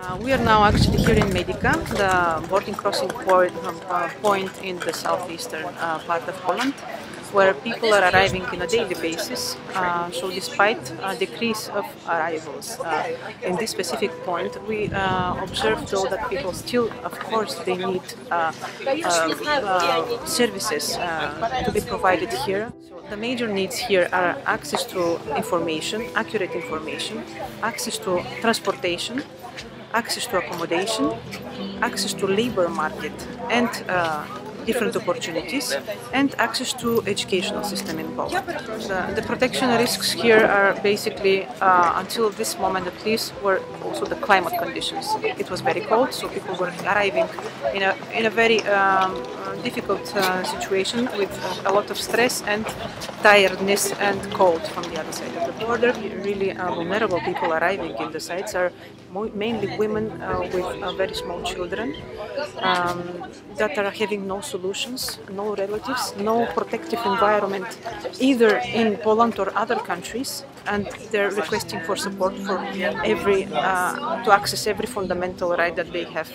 Uh, we are now actually here in Medyka, the boarding crossing point, uh, point in the southeastern uh, part of Poland, where people are arriving on a daily basis. Uh, so despite a decrease of arrivals uh, in this specific point, we observe though that people still, of course, they need services to be provided here. The major needs here are access to information, accurate information, access to transportation, access to accommodation, access to labor market and uh, different opportunities and access to educational system in Poland. The, the protection risks here are basically, uh, until this moment at least, were also the climate conditions. It was very cold, so people were arriving in a, in a very um, difficult uh, situation with a lot of stress and tiredness and cold from the other side of the border. Really uh, vulnerable people arriving in the sites are mainly women uh, with uh, very small children um, that are having no solutions, no relatives, no protective environment either in Poland or other countries and they're requesting for support for every uh, to access every fundamental right that they have.